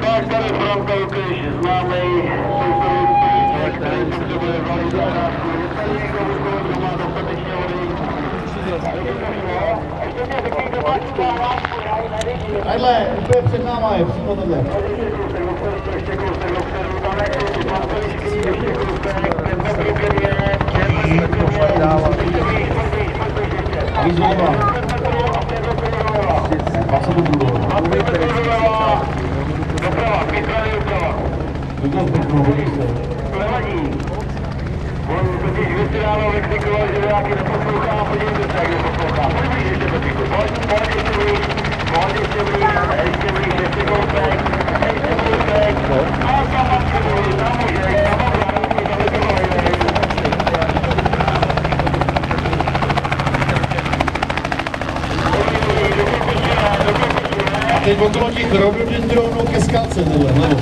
Guys coming from Caucasus, Malay, Айла, УПФ Сигнама, все надо. Wystrzelano, wykrzykowali, że jakie na posłucha, a później do tego posłucha. Później się do tego, bądź, teď okolo těch rododendronů ke skalce, tohle, vlevo.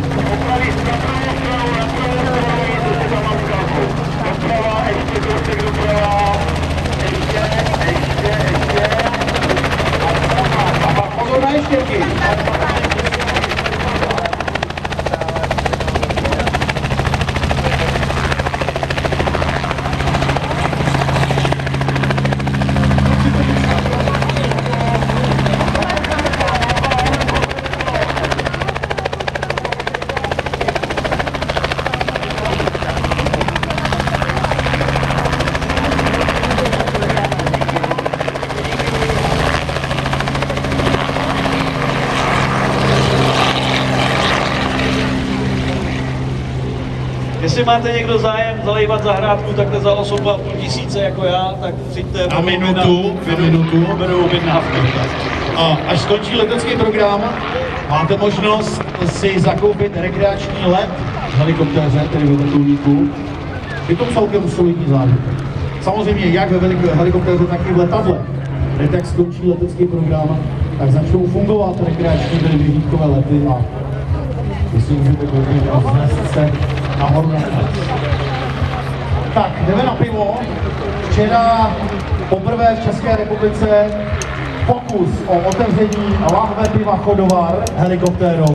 Jestli máte někdo zájem zalejvat zahrádku takhle za osobu a půl tisíce jako já, tak přijďte. Na minutu, na minutu. Berou objednávky. A až skončí letecký program, máte možnost si zakoupit rekreační let v helikoptéře, tedy ve vrtulníku. Je to celkem solidní zážitek. Samozřejmě jak ve helikoptéře, tak i v letadle. Hned jak skončí letecký program, tak začnou fungovat rekreační, tedy lety a si můžete koupit a vznést se na. Tak, jdeme na pivo. Včera poprvé v České republice pokus o otevření lahve piva Chodovar helikoptérou.